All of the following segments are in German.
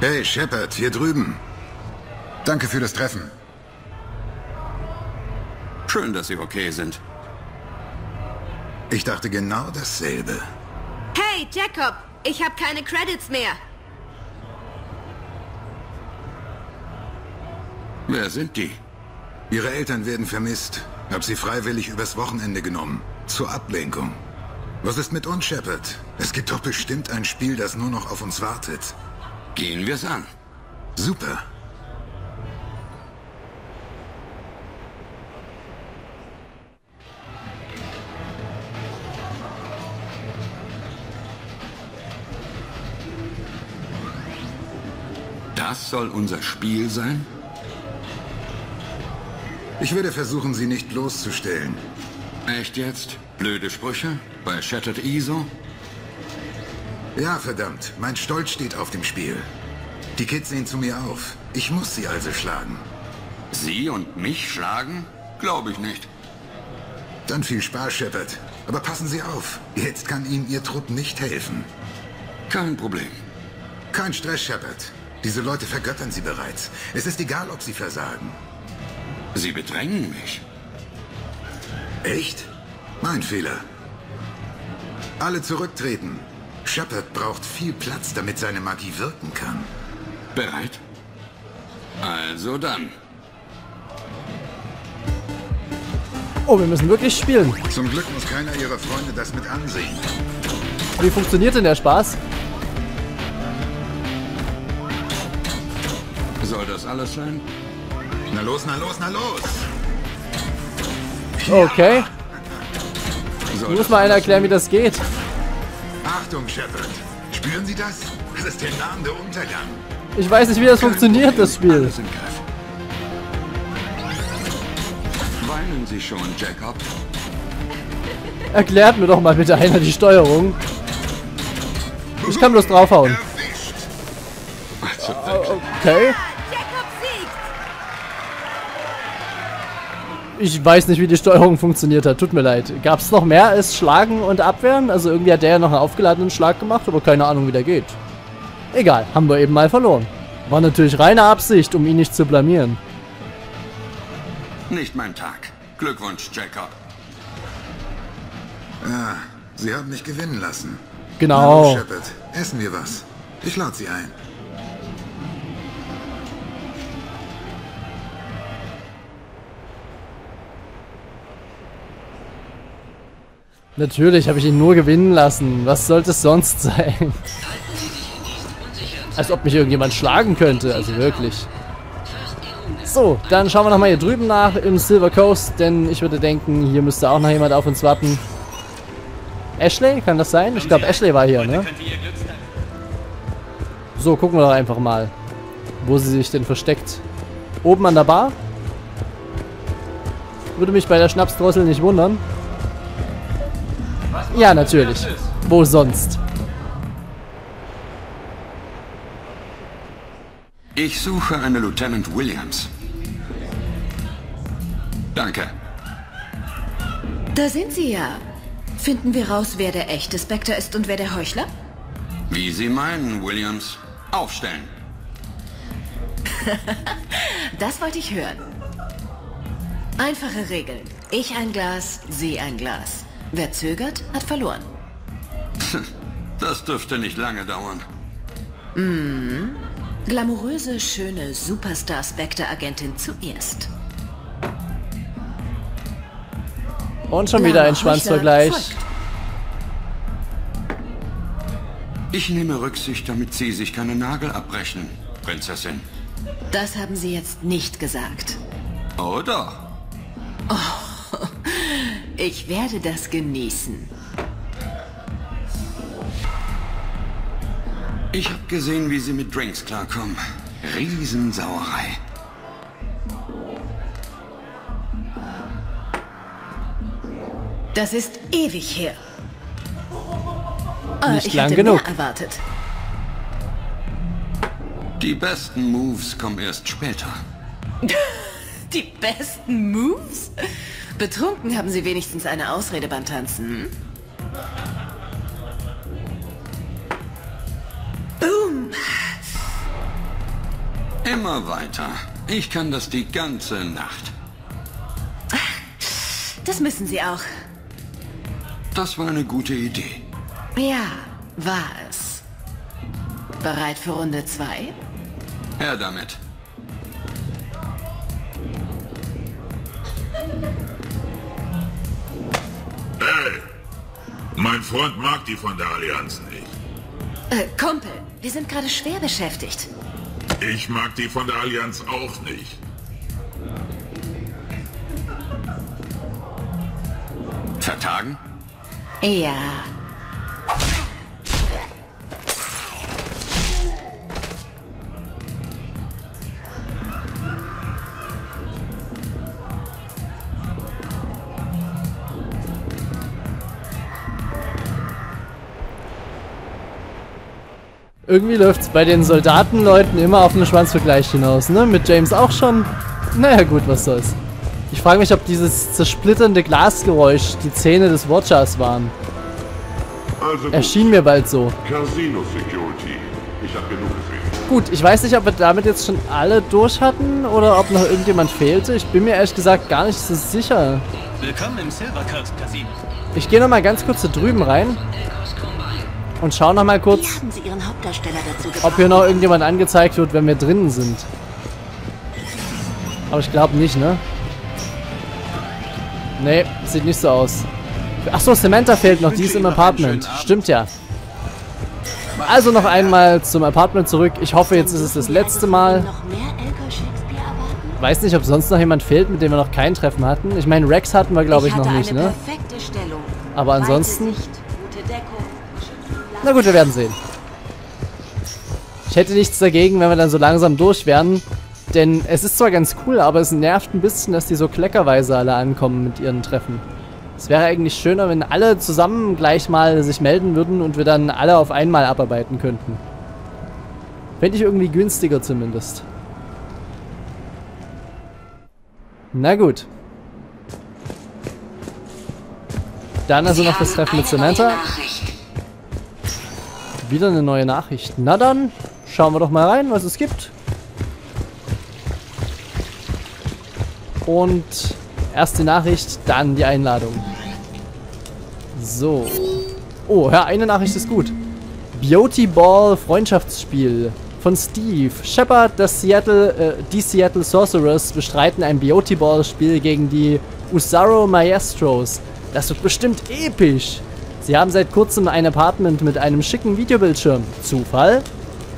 Hey, Shepard, hier drüben. Danke für das Treffen. Schön, dass Sie okay sind. Ich dachte genau dasselbe. Hey, Jacob! Ich habe keine Credits mehr. Wer sind die? Ihre Eltern werden vermisst. Hab sie freiwillig übers Wochenende genommen. Zur Ablenkung. Was ist mit uns, Shepard? Es gibt doch bestimmt ein Spiel, das nur noch auf uns wartet. Gehen wir's an. Super. Das soll unser Spiel sein? Ich werde versuchen, sie nicht bloßzustellen. Echt jetzt? Blöde Sprüche? Bei Shattered ISO? Ja, verdammt. Mein Stolz steht auf dem Spiel. Die Kids sehen zu mir auf. Ich muss sie also schlagen. Sie und mich schlagen? Glaube ich nicht. Dann viel Spaß, Shepard. Aber passen Sie auf. Jetzt kann Ihnen Ihr Trupp nicht helfen. Kein Problem. Kein Stress, Shepard. Diese Leute vergöttern Sie bereits. Es ist egal, ob Sie versagen. Sie bedrängen mich. Echt? Mein Fehler. Alle zurücktreten. Shepard braucht viel Platz, damit seine Magie wirken kann. Bereit? Also dann. Oh, wir müssen wirklich spielen. Zum Glück muss keiner Ihrer Freunde das mit ansehen. Wie funktioniert denn der Spaß? Soll das alles sein? Na los, na los, na los! Okay. Soll Muss mal einer erklären, wie das geht. Achtung, Shepard. Spüren Sie das? Das ist der nahende Untergang. Ich weiß nicht, wie das funktioniert, das Spiel. Weinen Sie schon, Jacob? Erklärt mir doch mal bitte einer die Steuerung. Ich kann bloß draufhauen. Wirklich. Okay. Ich weiß nicht, wie die Steuerung funktioniert hat. Tut mir leid. Gab es noch mehr als Schlagen und Abwehren? Also irgendwie hat der ja noch einen aufgeladenen Schlag gemacht, aber keine Ahnung, wie der geht. Egal, haben wir eben mal verloren. War natürlich reine Absicht, um ihn nicht zu blamieren. Nicht mein Tag. Glückwunsch, Jacob. Ah, Sie haben mich gewinnen lassen. Na Genau. los, Shepard. Essen wir was. Ich lade Sie ein. Natürlich habe ich ihn nur gewinnen lassen. Was sollte es sonst sein? Als ob mich irgendjemand schlagen könnte. Also wirklich. So, dann schauen wir nochmal hier drüben nach im Silver Coast. Denn ich würde denken, hier müsste auch noch jemand auf uns warten. Ashley, kann das sein? Ich glaube, Ashley war hier, ne? So, gucken wir doch einfach mal, wo sie sich denn versteckt. Oben an der Bar? Würde mich bei der Schnapsdrossel nicht wundern. Ja, natürlich. Wo sonst? Ich suche eine Lieutenant Williams. Danke. Da sind Sie ja. Finden wir raus, wer der echte Spectre ist und wer der Heuchler? Wie Sie meinen, Williams. Aufstellen. Das wollte ich hören. Einfache Regeln. Ich ein Glas, Sie ein Glas. Wer zögert, hat verloren. Das dürfte nicht lange dauern. Glamouröse, schöne Superstar-Spectre-Agentin zuerst. Und schon wieder ein Schwanzvergleich. Ich nehme Rücksicht, damit Sie sich keine Nagel abbrechen, Prinzessin. Das haben Sie jetzt nicht gesagt. Oh doch. Ich werde das genießen. Ich habe gesehen, wie Sie mit Drinks klarkommen. Riesensauerei. Das ist ewig her. Ah, Nicht ich lang genug. Mehr erwartet. Die besten Moves kommen erst später. Die besten Moves? Betrunken haben Sie wenigstens eine Ausrede beim Tanzen. Boom! Immer weiter. Ich kann das die ganze Nacht. Das müssen Sie auch. Das war eine gute Idee. Ja, war es. Bereit für Runde zwei? Her damit. Mein Freund mag die von der Allianz nicht. Äh, Kumpel, wir sind gerade schwer beschäftigt. Ich mag die von der Allianz auch nicht. Vertagen? Ja. Irgendwie läuft's bei den Soldatenleuten immer auf einen Schwanzvergleich hinaus, ne? Mit James auch schon. Naja gut, was soll's. Ich frage mich, ob dieses zersplitternde Glasgeräusch die Zähne des Watchers waren. Also. Erschien mir bald so. Casino Security. Ich habe genug gesehen. Gut, ich weiß nicht, ob wir damit jetzt schon alle durch hatten oder ob noch irgendjemand fehlte. Ich bin mir ehrlich gesagt gar nicht so sicher. Willkommen im Silver Coast Casino. Ich gehe noch mal ganz kurz da drüben rein und schaue noch mal kurz, haben Sie Ihren Hauptdarsteller dazu gebracht? ob hier noch irgendjemand angezeigt wird, wenn wir drinnen sind. Aber ich glaube nicht, ne? Nee, sieht nicht so aus. Achso, Samantha fehlt noch, die ist im Apartment. Stimmt ja. Also noch einmal zum Apartment zurück. Ich hoffe, jetzt ist es das letzte Mal. Weiß nicht, ob sonst noch jemand fehlt, mit dem wir noch kein Treffen hatten. Ich meine, Rex hatten wir, glaube ich, noch nicht, ne? Aber ansonsten... Na gut, wir werden sehen. Ich hätte nichts dagegen, wenn wir dann so langsam durch wären. Denn es ist zwar ganz cool, aber es nervt ein bisschen, dass die so kleckerweise alle ankommen mit ihren Treffen. Es wäre eigentlich schöner, wenn alle zusammen gleich mal sich melden würden und wir dann alle auf einmal abarbeiten könnten. Fände ich irgendwie günstiger zumindest. Na gut. Dann also noch das Treffen mit Samantha. Wieder eine neue Nachricht. Na dann, schauen wir doch mal rein, was es gibt. Und erst die Nachricht, dann die Einladung. So. Oh, ja, eine Nachricht ist gut. Beauty Ball Freundschaftsspiel von Steve. Shepard, das Seattle, äh, die Seattle Sorcerers bestreiten ein Beauty Ball Spiel gegen die Usaro Maestros. Das wird bestimmt episch. Sie haben seit kurzem ein Apartment mit einem schicken Videobildschirm. Zufall?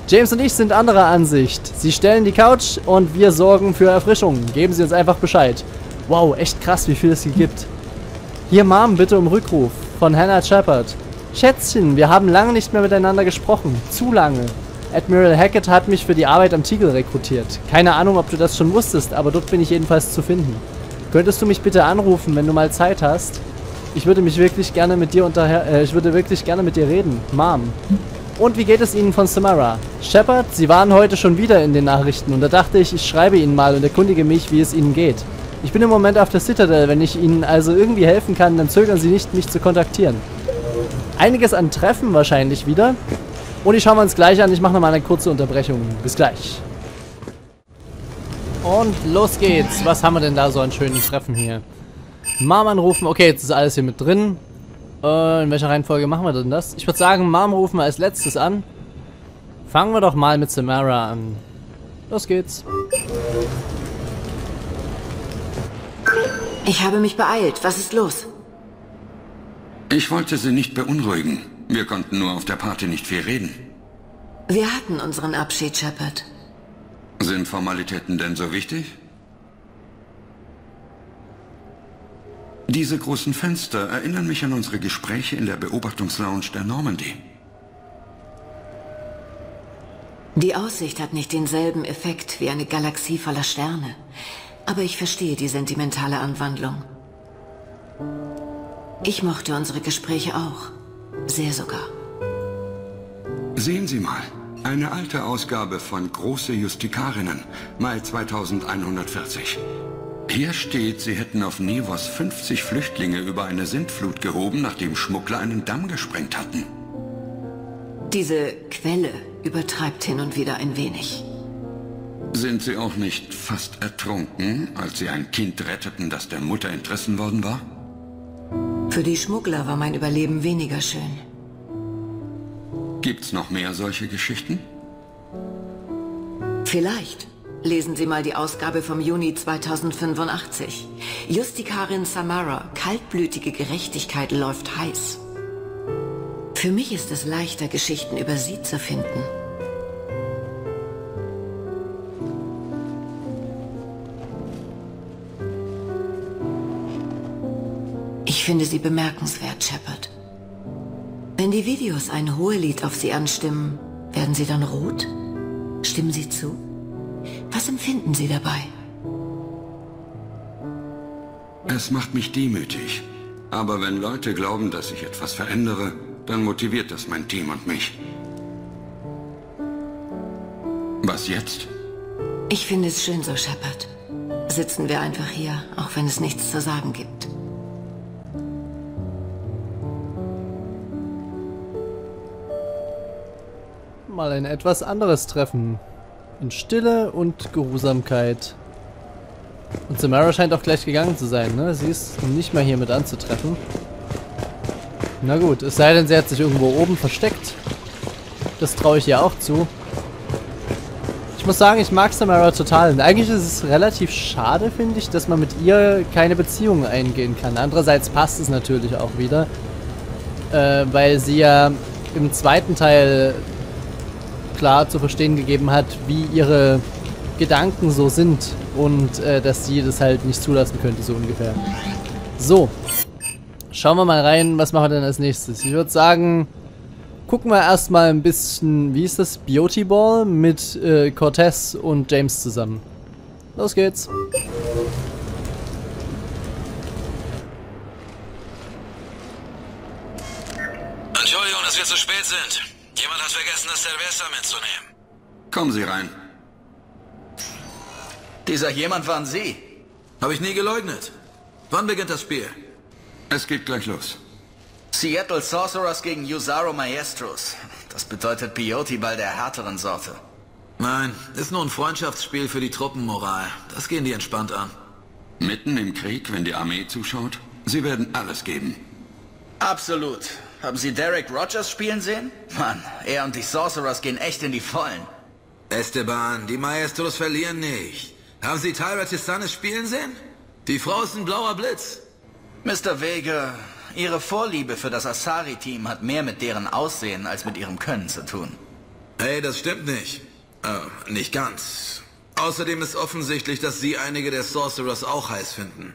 James und ich sind anderer Ansicht. Sie stellen die Couch und wir sorgen für Erfrischung. Geben Sie uns einfach Bescheid. Wow, echt krass, wie viel es hier gibt. Hier, Mom, bitte um Rückruf. Von Hannah Shepard. Schätzchen, wir haben lange nicht mehr miteinander gesprochen. Zu lange. Admiral Hackett hat mich für die Arbeit am Tiegel rekrutiert. Keine Ahnung, ob du das schon wusstest, aber dort bin ich jedenfalls zu finden. Könntest du mich bitte anrufen, wenn du mal Zeit hast? Ich würde mich wirklich gerne mit dir unterher... Äh, ich würde wirklich gerne mit dir reden. Mom. Und wie geht es Ihnen von Samara? Shepard, Sie waren heute schon wieder in den Nachrichten und da dachte ich, ich schreibe Ihnen mal und erkundige mich, wie es Ihnen geht. Ich bin im Moment auf der Citadel, wenn ich Ihnen also irgendwie helfen kann, dann zögern Sie nicht, mich zu kontaktieren. Einiges an Treffen wahrscheinlich wieder. Und die schauen wir uns gleich an. Ich mache nochmal eine kurze Unterbrechung. Bis gleich. Und los geht's. Was haben wir denn da so an schönen Treffen hier? Mom anrufen. Okay, jetzt ist alles hier mit drin. Äh, in welcher Reihenfolge machen wir denn das? Ich würde sagen, Mom rufen wir als letztes an. Fangen wir doch mal mit Samara an. Los geht's. Ich habe mich beeilt. Was ist los? Ich wollte Sie nicht beunruhigen. Wir konnten nur auf der Party nicht viel reden. Wir hatten unseren Abschied, Shepard. Sind Formalitäten denn so wichtig? Diese großen Fenster erinnern mich an unsere Gespräche in der Beobachtungslounge der Normandy. Die Aussicht hat nicht denselben Effekt wie eine Galaxie voller Sterne. Aber ich verstehe die sentimentale Anwandlung. Ich mochte unsere Gespräche auch. Sehr sogar. Sehen Sie mal, eine alte Ausgabe von Große Justikarinnen, Mai 2140. Hier steht, Sie hätten auf Nevos 50 Flüchtlinge über eine Sintflut gehoben, nachdem Schmuggler einen Damm gesprengt hatten. Diese Quelle übertreibt hin und wieder ein wenig. Sind Sie auch nicht fast ertrunken, als Sie ein Kind retteten, das der Mutter entrissen worden war? Für die Schmuggler war mein Überleben weniger schön. Gibt's noch mehr solche Geschichten? Vielleicht. Lesen Sie mal die Ausgabe vom Juni 2085. Justikarin Samara, kaltblütige Gerechtigkeit läuft heiß. Für mich ist es leichter, Geschichten über sie zu finden. Ich finde sie bemerkenswert, Shepard. Wenn die Videos ein Hohelied auf sie anstimmen, werden sie dann rot? Stimmen sie zu? Was empfinden sie dabei? Es macht mich demütig. Aber wenn Leute glauben, dass ich etwas verändere, dann motiviert das mein Team und mich. Was jetzt? Ich finde es schön so, Shepard. Sitzen wir einfach hier, auch wenn es nichts zu sagen gibt. Mal ein etwas anderes Treffen. In Stille und Geruhsamkeit. Und Samara scheint auch gleich gegangen zu sein, ne? Sie ist nicht mehr hier mit anzutreffen. Na gut, es sei denn, sie hat sich irgendwo oben versteckt. Das traue ich ihr auch zu. Ich muss sagen, ich mag Samara total. Und eigentlich ist es relativ schade, finde ich, dass man mit ihr keine Beziehung eingehen kann. Andererseits passt es natürlich auch wieder. Äh, weil sie ja im zweiten Teil klar zu verstehen gegeben hat, wie ihre Gedanken so sind und äh, dass sie das halt nicht zulassen könnte, so ungefähr. So. Schauen wir mal rein, was machen wir denn als nächstes? Ich würde sagen, gucken wir erstmal ein bisschen, wie ist das? Beauty Ball mit äh, Cortez und James zusammen. Los geht's. Entschuldigung, dass wir zu spät sind. Jemand hat vergessen, das Silvester mitzunehmen. Kommen Sie rein. Dieser jemand waren Sie. Habe ich nie geleugnet. Wann beginnt das Spiel? Es geht gleich los. Seattle Sorcerers gegen Usaro Maestros. Das bedeutet Peyote Ball der härteren Sorte. Nein, ist nur ein Freundschaftsspiel für die Truppenmoral. Das gehen die entspannt an. Mitten im Krieg, wenn die Armee zuschaut? Sie werden alles geben. Absolut. Haben Sie Derek Rogers spielen sehen? Mann, er und die Sorcerers gehen echt in die Vollen. Esteban, die Maestros verlieren nicht. Haben Sie Tyra Tisanes spielen sehen? Die Frau ist ein blauer Blitz. Mr. Vega, Ihre Vorliebe für das Asari-Team hat mehr mit deren Aussehen als mit ihrem Können zu tun. Hey, das stimmt nicht. Äh, nicht ganz. Außerdem ist offensichtlich, dass Sie einige der Sorcerers auch heiß finden.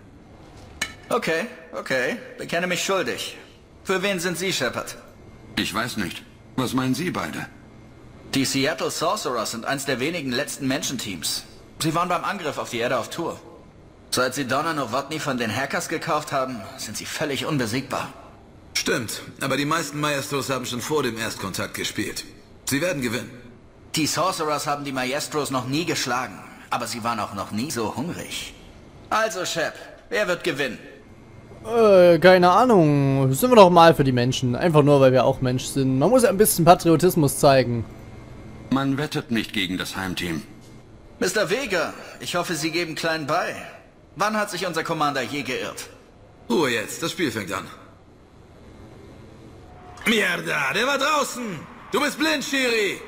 Okay, okay. Bekenne mich schuldig. Für wen sind Sie, Shepard? Ich weiß nicht. Was meinen Sie beide? Die Seattle Sorcerers sind eins der wenigen letzten Menschenteams. Sie waren beim Angriff auf die Erde auf Tour. Seit sie Donna Novotny von den Hackers gekauft haben, sind sie völlig unbesiegbar. Stimmt, aber die meisten Maestros haben schon vor dem Erstkontakt gespielt. Sie werden gewinnen. Die Sorcerers haben die Maestros noch nie geschlagen, aber sie waren auch noch nie so hungrig. Also, Shep, wer wird gewinnen? Äh, keine Ahnung. Sind wir doch mal für die Menschen. Einfach nur, weil wir auch Mensch sind. Man muss ein bisschen Patriotismus zeigen. Man wettet nicht gegen das Heimteam. Mr. Vega, ich hoffe, Sie geben klein bei. Wann hat sich unser Commander je geirrt? Ruhe jetzt, das Spiel fängt an. Mierda, der war draußen! Du bist blind, Shiri!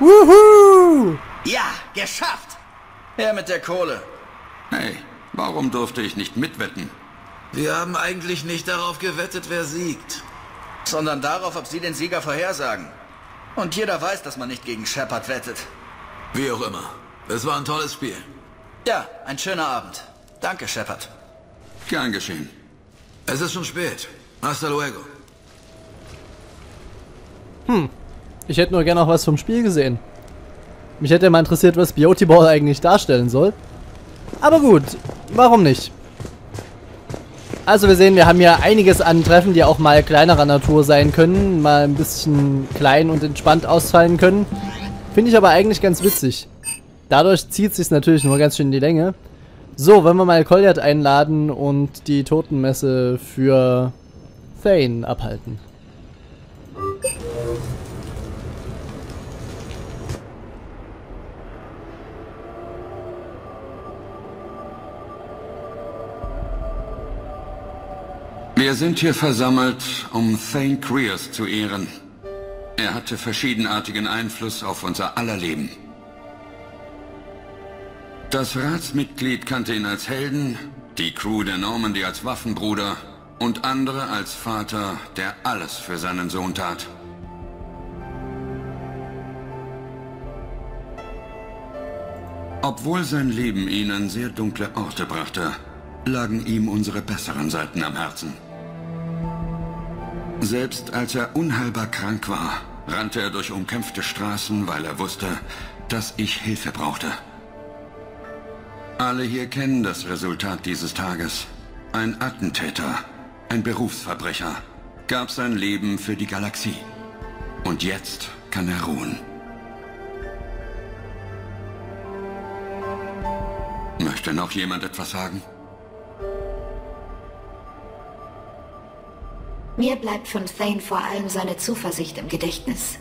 Wuhu! Ja, geschafft! Her mit der Kohle. Hey, warum durfte ich nicht mitwetten? Wir haben eigentlich nicht darauf gewettet, wer siegt. Sondern darauf, ob Sie den Sieger vorhersagen. Und jeder weiß, dass man nicht gegen Shepard wettet. Wie auch immer. Es war ein tolles Spiel. Ja, ein schöner Abend. Danke, Shepard. Gern geschehen. Es ist schon spät. Hasta luego. Hm. Ich hätte nur gerne noch was vom Spiel gesehen. Mich hätte mal interessiert, was Beauty Ball eigentlich darstellen soll. Aber gut, warum nicht? Also wir sehen, wir haben hier einiges an Treffen, die auch mal kleinerer Natur sein können, mal ein bisschen klein und entspannt ausfallen können. Finde ich aber eigentlich ganz witzig. Dadurch zieht sich natürlich nur ganz schön in die Länge. So, wollen wir mal Kolliat einladen und die Totenmesse für Thane abhalten. Wir sind hier versammelt, um Thane Creers zu ehren. Er hatte verschiedenartigen Einfluss auf unser aller Leben. Das Ratsmitglied kannte ihn als Helden, die Crew der Normandy als Waffenbruder und andere als Vater, der alles für seinen Sohn tat. Obwohl sein Leben ihn an sehr dunkle Orte brachte, lagen ihm unsere besseren Seiten am Herzen. Selbst als er unheilbar krank war, rannte er durch umkämpfte Straßen, weil er wusste, dass ich Hilfe brauchte. Alle hier kennen das Resultat dieses Tages. Ein Attentäter, ein Berufsverbrecher, gab sein Leben für die Galaxie. Und jetzt kann er ruhen. Möchte noch jemand etwas sagen? Mir bleibt von Thane vor allem seine Zuversicht im Gedächtnis.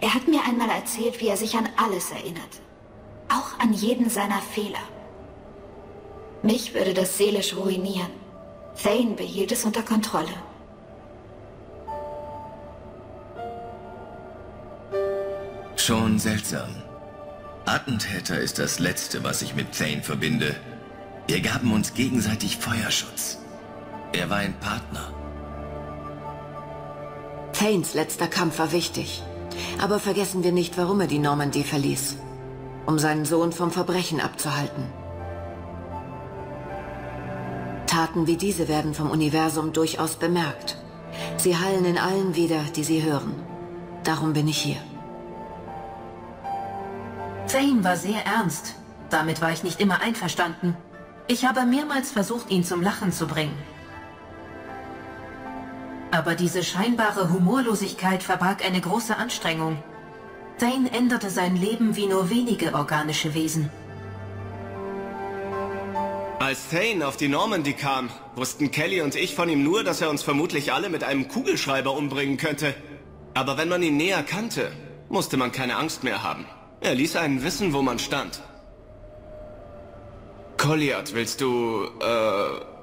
Er hat mir einmal erzählt, wie er sich an alles erinnert. Auch an jeden seiner Fehler. Mich würde das seelisch ruinieren. Thane behielt es unter Kontrolle. Schon seltsam. Attentäter ist das Letzte, was ich mit Thane verbinde. Wir gaben uns gegenseitig Feuerschutz. Er war ein Partner. Thanes letzter Kampf war wichtig. Aber vergessen wir nicht, warum er die Normandie verließ. Um seinen Sohn vom Verbrechen abzuhalten. Taten wie diese werden vom Universum durchaus bemerkt. Sie hallen in allen wieder, die sie hören. Darum bin ich hier. Thane war sehr ernst. Damit war ich nicht immer einverstanden. Ich habe mehrmals versucht, ihn zum Lachen zu bringen. Aber diese scheinbare Humorlosigkeit verbarg eine große Anstrengung. Thane änderte sein Leben wie nur wenige organische Wesen. Als Thane auf die Normandy kam, wussten Kelly und ich von ihm nur, dass er uns vermutlich alle mit einem Kugelschreiber umbringen könnte. Aber wenn man ihn näher kannte, musste man keine Angst mehr haben. Er ließ einen wissen, wo man stand. Colliard, willst du, äh...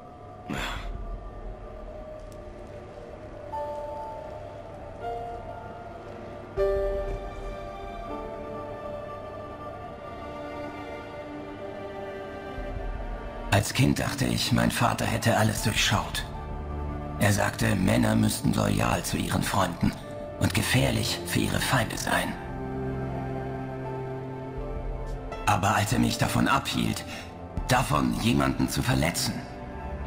Als Kind dachte ich, mein Vater hätte alles durchschaut. Er sagte, Männer müssten loyal zu ihren Freunden und gefährlich für ihre Feinde sein. Aber als er mich davon abhielt, davon jemanden zu verletzen,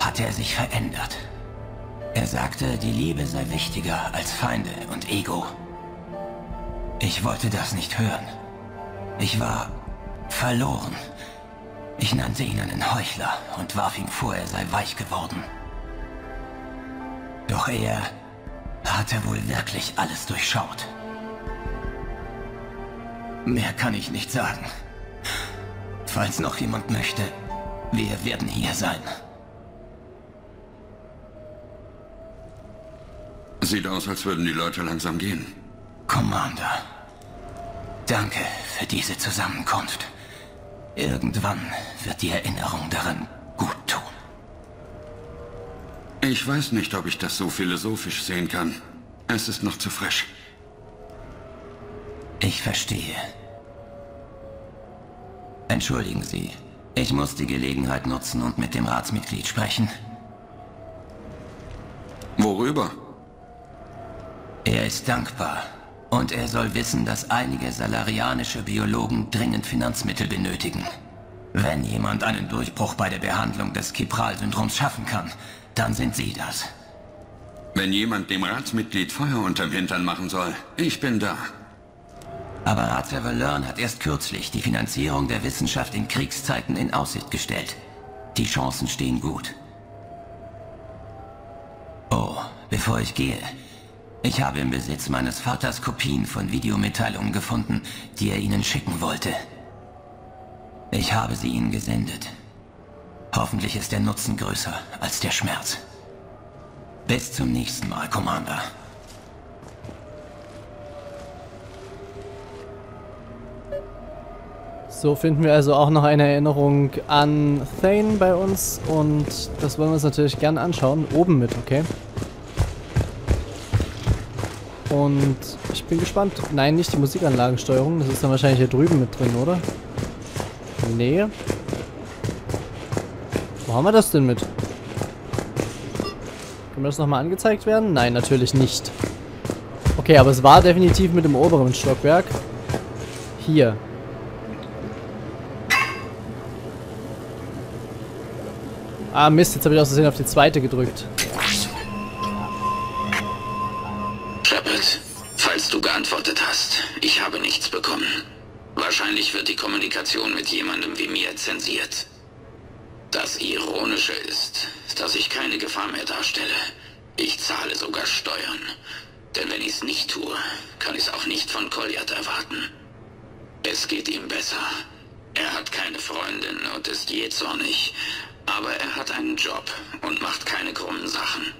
hatte er sich verändert. Er sagte, die Liebe sei wichtiger als Feinde und Ego. Ich wollte das nicht hören. Ich war verloren. Ich nannte ihn einen Heuchler und warf ihm vor, er sei weich geworden. Doch er hatte wohl wirklich alles durchschaut. Mehr kann ich nicht sagen. Falls noch jemand möchte, wir werden hier sein. Sieht aus, als würden die Leute langsam gehen. Commander, danke für diese Zusammenkunft. Irgendwann wird die Erinnerung daran gut tun. Ich weiß nicht, ob ich das so philosophisch sehen kann. Es ist noch zu frisch. Ich verstehe. Entschuldigen Sie, ich muss die Gelegenheit nutzen und mit dem Ratsmitglied sprechen. Worüber? Er ist dankbar, und er soll wissen, dass einige salarianische Biologen dringend Finanzmittel benötigen. Wenn jemand einen Durchbruch bei der Behandlung des Kipral-Syndroms schaffen kann, dann sind Sie das. Wenn jemand dem Ratsmitglied Feuer unterm Hintern machen soll, ich bin da. Aber Ratsherr Valern hat erst kürzlich die Finanzierung der Wissenschaft in Kriegszeiten in Aussicht gestellt. Die Chancen stehen gut. Oh, bevor ich gehe, ich habe im Besitz meines Vaters Kopien von Videomitteilungen gefunden, die er Ihnen schicken wollte. Ich habe sie Ihnen gesendet. Hoffentlich ist der Nutzen größer als der Schmerz. Bis zum nächsten Mal, Commander. So finden wir also auch noch eine Erinnerung an Thane bei uns und das wollen wir uns natürlich gerne anschauen. Oben mit, okay? Und ich bin gespannt. Nein, nicht die Musikanlagensteuerung. Das ist dann wahrscheinlich hier drüben mit drin, oder? Nee. Wo haben wir das denn mit? Kann mir das nochmal angezeigt werden? Nein, natürlich nicht. Okay, aber es war definitiv mit dem oberen Stockwerk. Hier. Ah, Mist, jetzt habe ich aus Versehen auf die zweite gedrückt. Mit jemandem wie mir zensiert. Das Ironische ist, dass ich keine Gefahr mehr darstelle. Ich zahle sogar Steuern. Denn wenn ich es nicht tue, kann ich es auch nicht von Kolyat erwarten. Es geht ihm besser. Er hat keine Freundin und ist jähzornig. Aber er hat einen Job und macht keine krummen Sachen.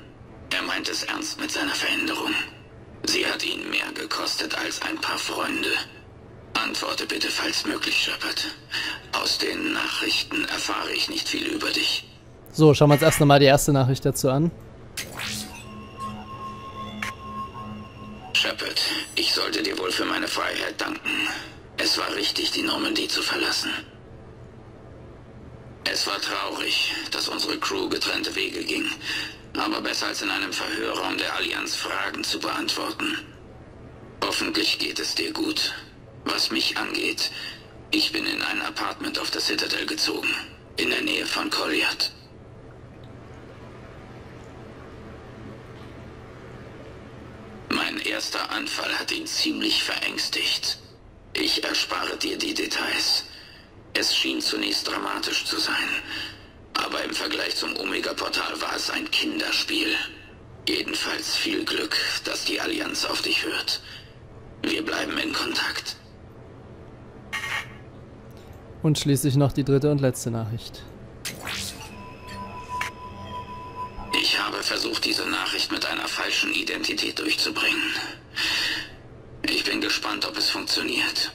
Er meint es ernst mit seiner Veränderung. Sie hat ihn mehr gekostet als ein paar Freunde. Antworte bitte, falls möglich, Shepard. Aus den Nachrichten erfahre ich nicht viel über dich. So, schauen wir uns erst nochmal die erste Nachricht dazu an. Shepard, ich sollte dir wohl für meine Freiheit danken. Es war richtig, die Normandie zu verlassen. Es war traurig, dass unsere Crew getrennte Wege ging. Aber besser als in einem Verhörraum der Allianz Fragen zu beantworten. Hoffentlich geht es dir gut. Was mich angeht, ich bin in ein Apartment auf der Citadel gezogen. In der Nähe von Colliard. Mein erster Anfall hat ihn ziemlich verängstigt. Ich erspare dir die Details. Es schien zunächst dramatisch zu sein, aber im Vergleich zum Omega-Portal war es ein Kinderspiel. Jedenfalls viel Glück, dass die Allianz auf dich hört. Wir bleiben in Kontakt. Und schließlich noch die dritte und letzte Nachricht. Ich habe versucht, diese Nachricht mit einer falschen Identität durchzubringen. Ich bin gespannt, ob es funktioniert.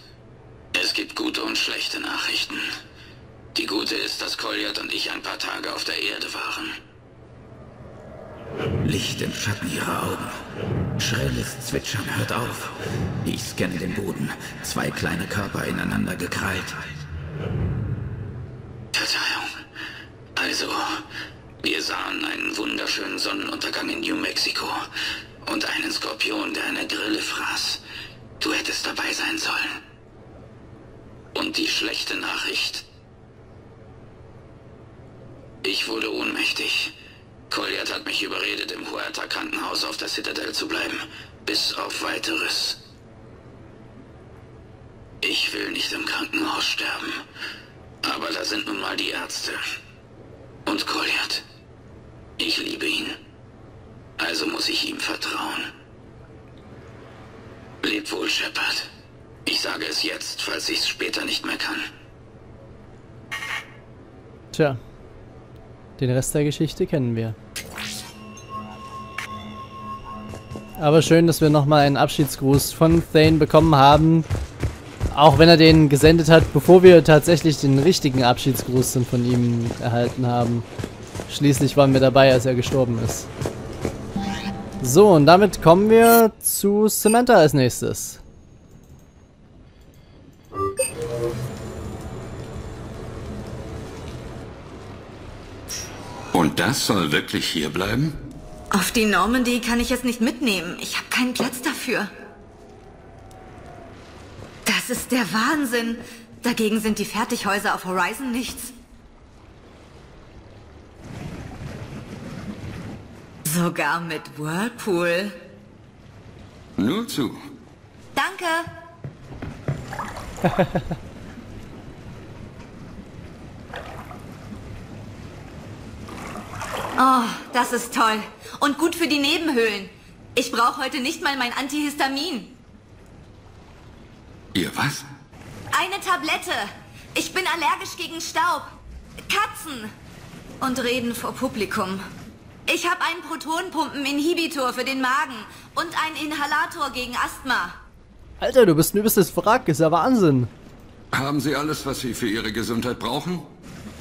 Es gibt gute und schlechte Nachrichten. Die gute ist, dass Colliard und ich ein paar Tage auf der Erde waren. Licht im Schatten ihrer Augen. Schrilles Zwitschern hört auf. Ich scanne den Boden. Zwei kleine Körper ineinander gekrallt. Verzeihung. Also, wir sahen einen wunderschönen Sonnenuntergang in New Mexico und einen Skorpion, der eine Grille fraß. Du hättest dabei sein sollen. Und die schlechte Nachricht. Ich wurde ohnmächtig. Colliard hat mich überredet, im Huerta Krankenhaus auf der Citadel zu bleiben. Bis auf weiteres. Ich will nicht im Krankenhaus sterben. Aber da sind nun mal die Ärzte. Und Colliard. Ich liebe ihn. Also muss ich ihm vertrauen. Leb wohl, Shepard. Ich sage es jetzt, falls ich es später nicht mehr kann. Tja. Den Rest der Geschichte kennen wir. Aber schön, dass wir nochmal einen Abschiedsgruß von Thane bekommen haben. Auch wenn er den gesendet hat, bevor wir tatsächlich den richtigen Abschiedsgruß von ihm erhalten haben. Schließlich waren wir dabei, als er gestorben ist. So, und damit kommen wir zu Samantha als nächstes. Und das soll wirklich hier bleiben? Auf die Normandy kann ich es nicht mitnehmen. Ich habe keinen Platz dafür. Das ist der Wahnsinn. Dagegen sind die Fertighäuser auf Horizon nichts. Sogar mit Whirlpool. Nur zu. Danke. oh, das ist toll. Und gut für die Nebenhöhlen. Ich brauche heute nicht mal mein Antihistamin. Ihr was? Eine Tablette. Ich bin allergisch gegen Staub. Katzen. Und reden vor Publikum. Ich habe einen Protonpumpen-Inhibitor für den Magen und einen Inhalator gegen Asthma. Alter, du bist ein übelstes Wrack, ist ja Wahnsinn. Haben Sie alles, was Sie für Ihre Gesundheit brauchen?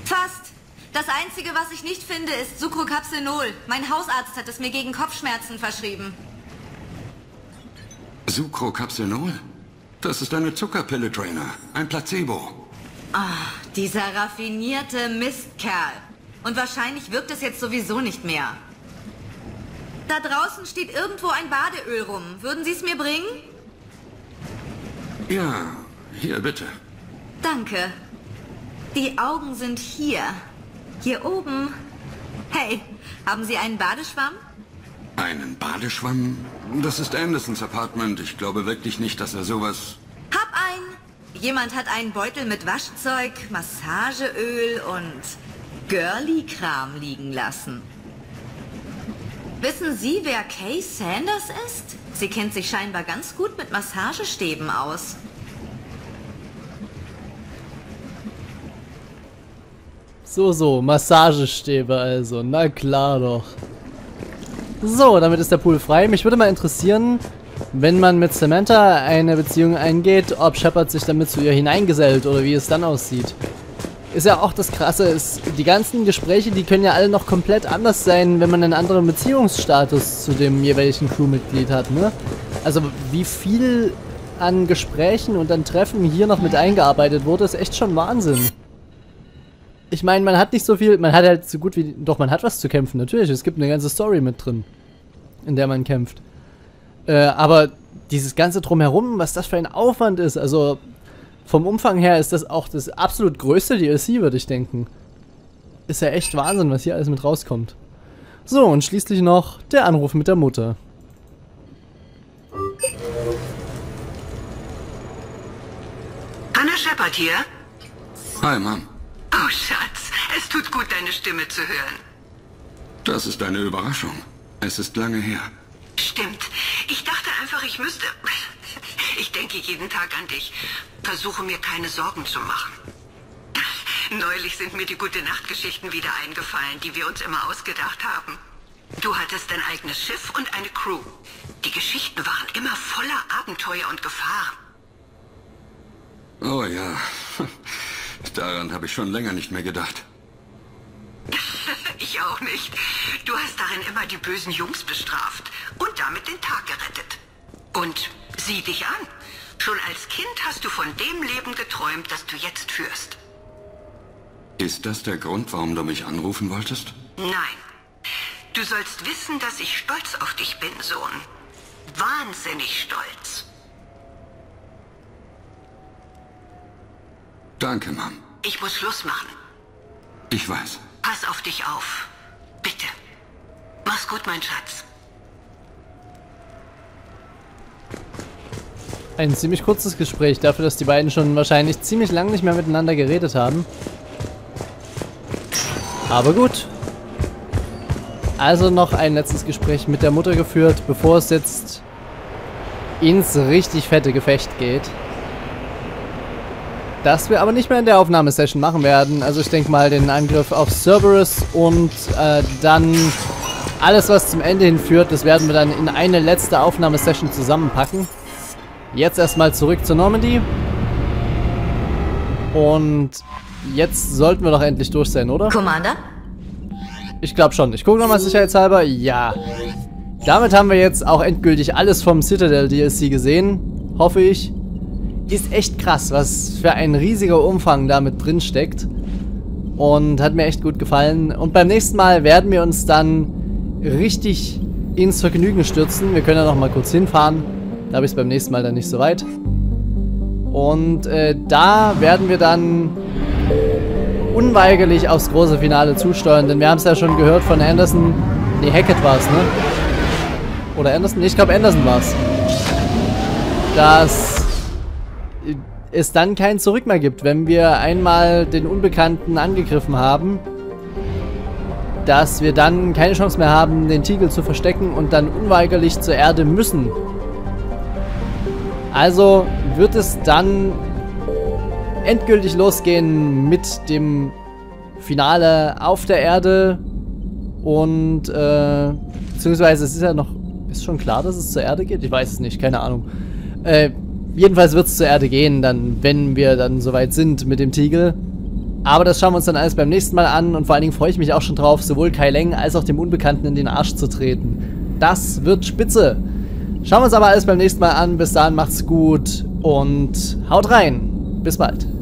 Fast. Das Einzige, was ich nicht finde, ist Sucrocapsenol. Mein Hausarzt hat es mir gegen Kopfschmerzen verschrieben. Sucrocapsenol? Das ist eine Zuckerpille, Trainer. Ein Placebo. Ah, dieser raffinierte Mistkerl. Und wahrscheinlich wirkt es jetzt sowieso nicht mehr. Da draußen steht irgendwo ein Badeöl rum. Würden Sie es mir bringen? Ja, hier bitte. Danke. Die Augen sind hier. Hier oben. Hey, haben Sie einen Badeschwamm? Einen Badeschwamm? Das ist Andersons Apartment. Ich glaube wirklich nicht, dass er sowas... Hab einen. Jemand hat einen Beutel mit Waschzeug, Massageöl und Girly-Kram liegen lassen. Wissen Sie, wer Kay Sanders ist? Sie kennt sich scheinbar ganz gut mit Massagestäben aus. So, so, Massagestäbe also. Na klar doch. So, damit ist der Pool frei. Mich würde mal interessieren, wenn man mit Samantha eine Beziehung eingeht, ob Shepard sich damit zu ihr hineingesellt oder wie es dann aussieht. Ist ja auch das Krasse, ist, die ganzen Gespräche, die können ja alle noch komplett anders sein, wenn man einen anderen Beziehungsstatus zu dem jeweiligen Crewmitglied hat, ne? Also wie viel an Gesprächen und an Treffen hier noch mit eingearbeitet wurde, ist echt schon Wahnsinn. Ich meine, man hat nicht so viel, man hat halt so gut wie, doch man hat was zu kämpfen, natürlich, es gibt eine ganze Story mit drin, in der man kämpft. Äh, aber dieses ganze Drumherum, was das für ein Aufwand ist, also vom Umfang her ist das auch das absolut größte DLC, würde ich denken. Ist ja echt Wahnsinn, was hier alles mit rauskommt. So, und schließlich noch der Anruf mit der Mutter. Anna Shepard hier? Hi, Mom. Oh, Schatz, es tut gut, deine Stimme zu hören. Das ist eine Überraschung. Es ist lange her. Stimmt. Ich dachte einfach, ich müsste... Ich denke jeden Tag an dich. Versuche mir keine Sorgen zu machen. Neulich sind mir die gute Nachtgeschichten wieder eingefallen, die wir uns immer ausgedacht haben. Du hattest dein eigenes Schiff und eine Crew. Die Geschichten waren immer voller Abenteuer und Gefahren. Oh ja. Daran habe ich schon länger nicht mehr gedacht. ich auch nicht. Du hast darin immer die bösen Jungs bestraft und damit den Tag gerettet. Und sieh dich an. Schon als Kind hast du von dem Leben geträumt, das du jetzt führst. Ist das der Grund, warum du mich anrufen wolltest? Nein. Du sollst wissen, dass ich stolz auf dich bin, Sohn. Wahnsinnig stolz. Danke, Mom. Ich muss Schluss machen. Ich weiß. Pass auf dich auf. Bitte. Mach's gut, mein Schatz. Ein ziemlich kurzes Gespräch dafür, dass die beiden schon wahrscheinlich ziemlich lange nicht mehr miteinander geredet haben. Aber gut. Also noch ein letztes Gespräch mit der Mutter geführt, bevor es jetzt ins richtig fette Gefecht geht. Das wir aber nicht mehr in der Aufnahmesession machen werden. Also ich denke mal den Angriff auf Cerberus und äh, dann alles, was zum Ende hinführt, das werden wir dann in eine letzte Aufnahmesession zusammenpacken. Jetzt erstmal zurück zur Normandy. Und jetzt sollten wir doch endlich durch sein, oder? Commander? Ich glaube schon. Ich gucke nochmal sicherheitshalber. Ja. Damit haben wir jetzt auch endgültig alles vom Citadel DLC gesehen. Hoffe ich. Ist echt krass, was für ein riesiger Umfang da mit drin steckt. Und hat mir echt gut gefallen. Und beim nächsten Mal werden wir uns dann richtig ins Vergnügen stürzen. Wir können ja nochmal kurz hinfahren. Da habe ich es beim nächsten Mal dann nicht so weit. Und äh, da werden wir dann unweigerlich aufs große Finale zusteuern, denn wir haben es ja schon gehört von Anderson. Nee, Hackett war es, ne? Oder Anderson? Ich glaube Anderson war es. Dass es dann kein Zurück mehr gibt, wenn wir einmal den Unbekannten angegriffen haben. Dass wir dann keine Chance mehr haben, den Tiegel zu verstecken und dann unweigerlich zur Erde müssen. Also wird es dann endgültig losgehen mit dem Finale auf der Erde und äh, beziehungsweise es ist ja noch, ist schon klar, dass es zur Erde geht? Ich weiß es nicht, keine Ahnung. Äh, Jedenfalls wird es zur Erde gehen, dann, wenn wir dann soweit sind mit dem Tiegel. Aber das schauen wir uns dann alles beim nächsten Mal an und vor allen Dingen freue ich mich auch schon drauf, sowohl Kai Leng als auch dem Unbekannten in den Arsch zu treten. Das wird spitze. Schauen wir uns aber alles beim nächsten Mal an. Bis dahin macht's gut und haut rein. Bis bald.